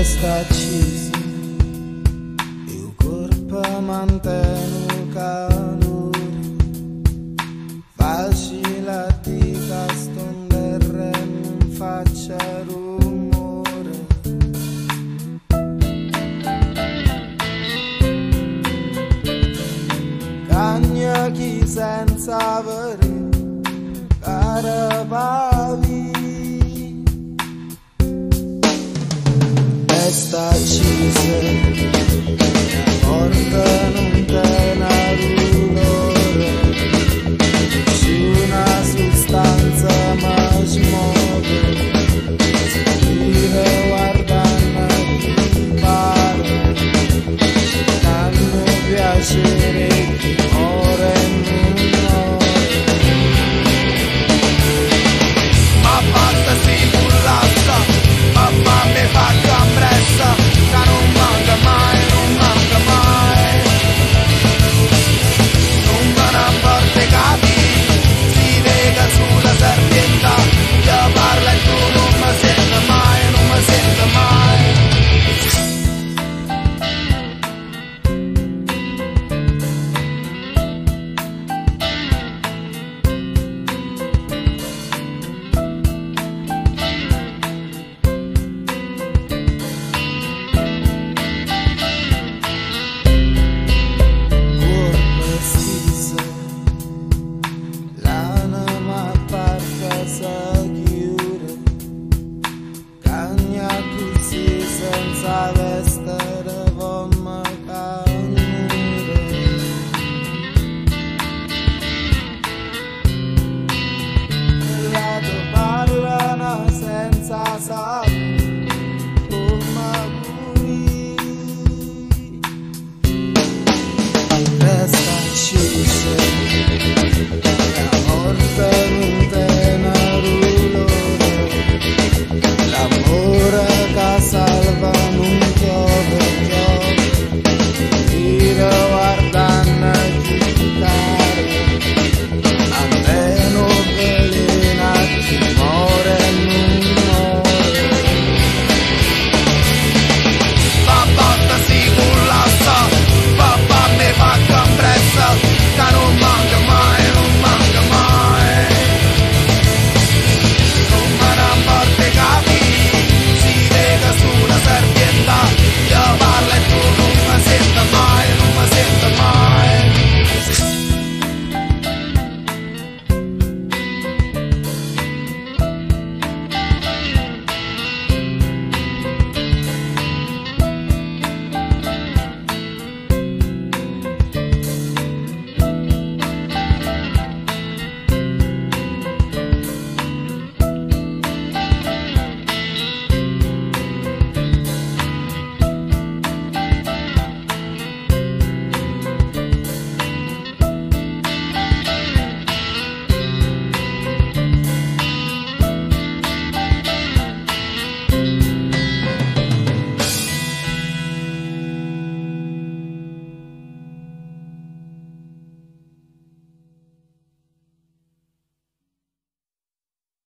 testa accesa e il corpo mantiene il calore facile di castonderre non faccia rumore. Cagna chi senza avere carapavi 是